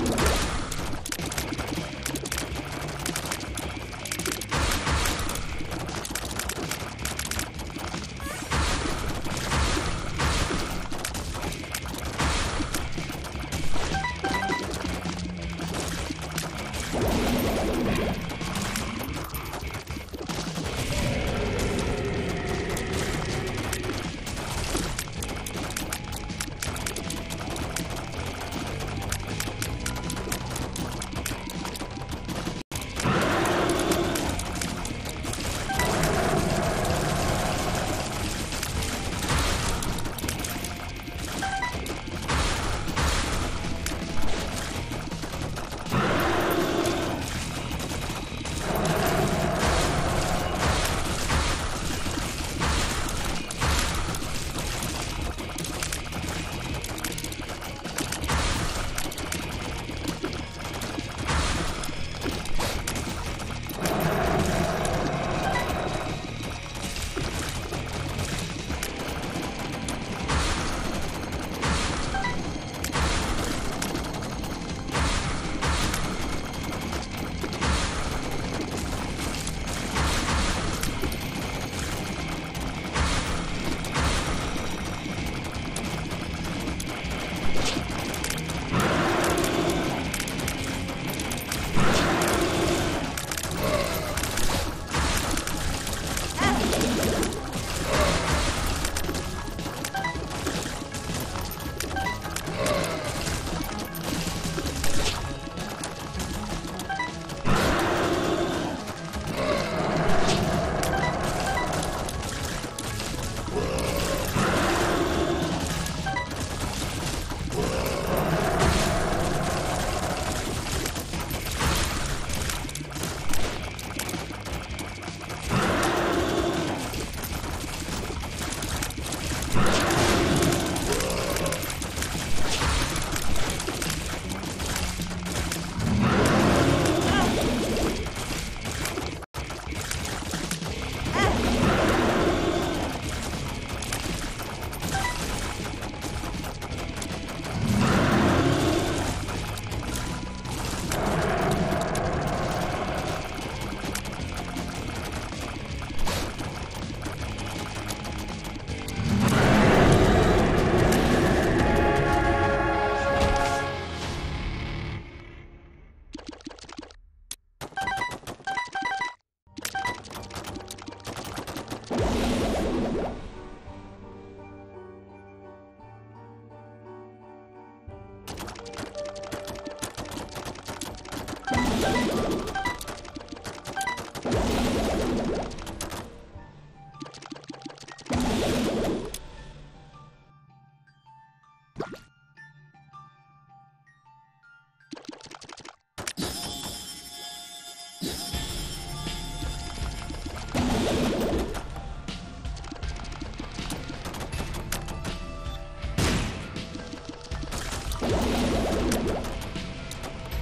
you